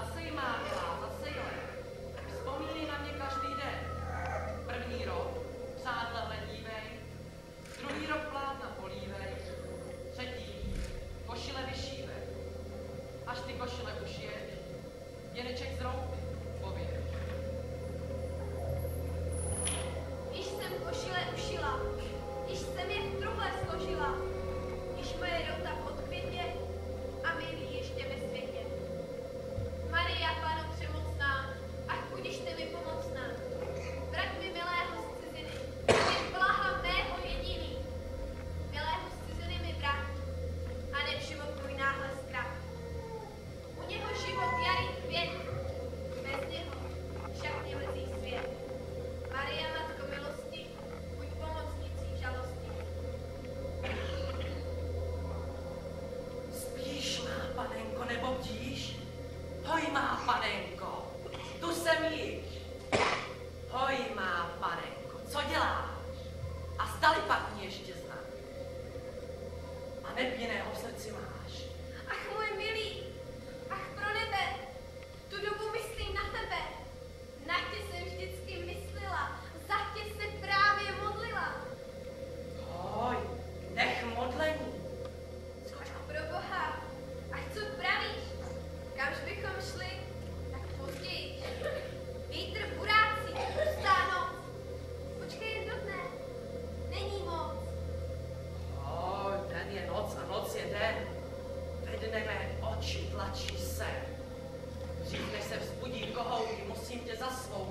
I'll see you, Mom. ne viene a obsessiva mé oči tlačí se. Dřív než se vzbudí kohoutí, musím tě za svou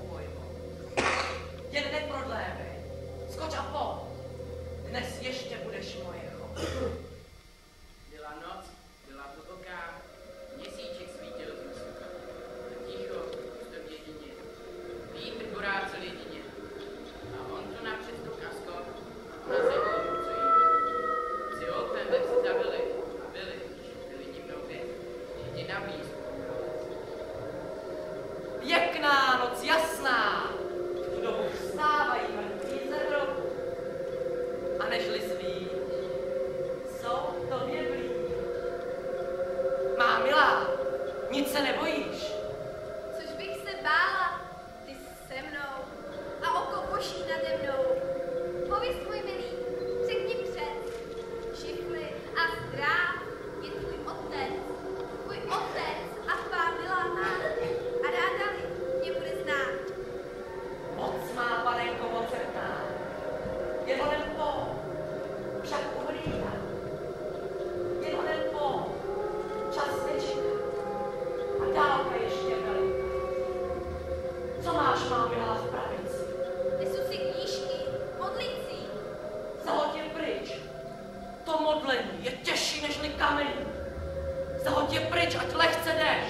tě pryč, ať lehce jdeš,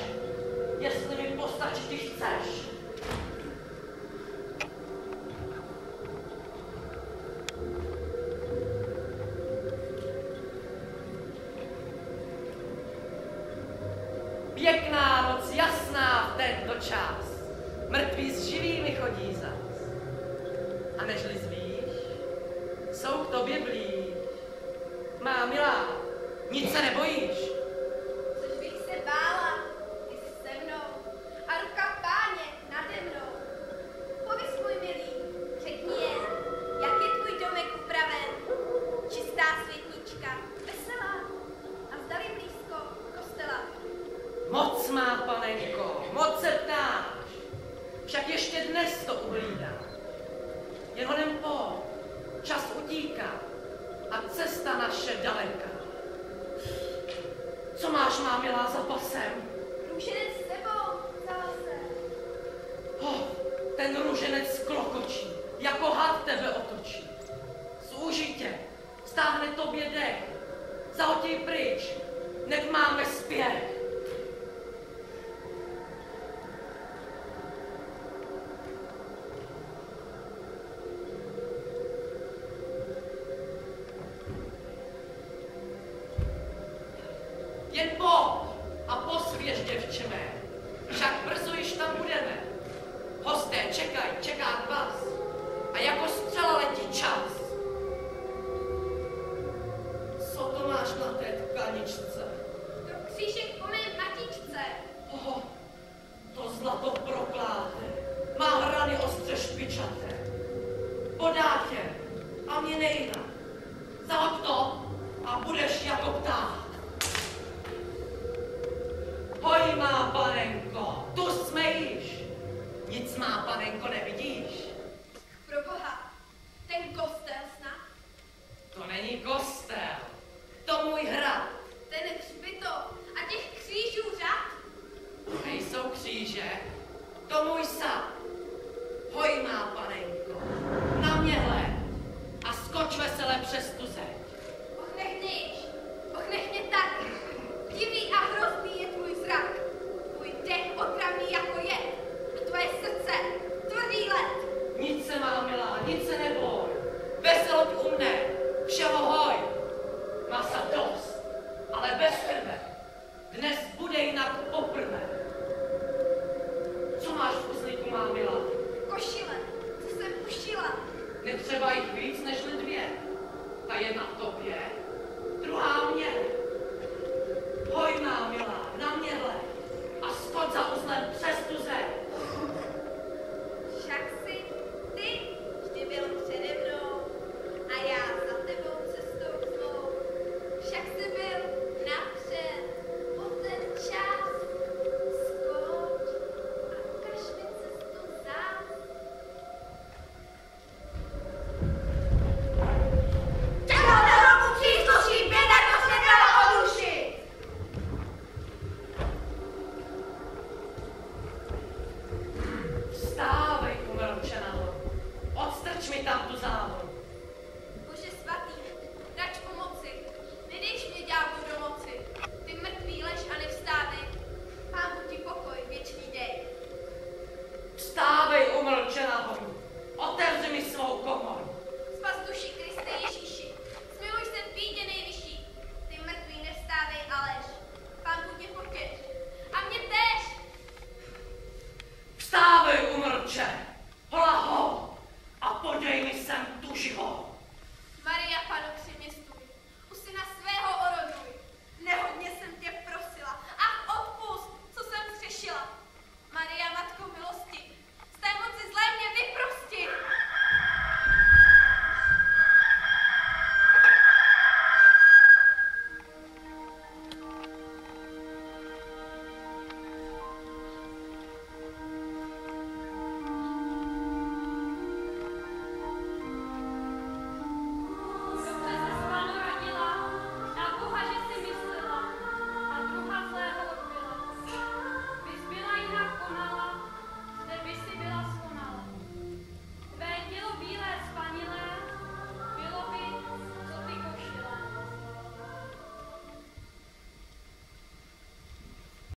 jestli mi postačit chceš. Pěkná noc, jasná v tento čas, mrtví s živými chodí zas. A nežli zvíš, jsou k tobě blíž. Má milá, nic se ne 那个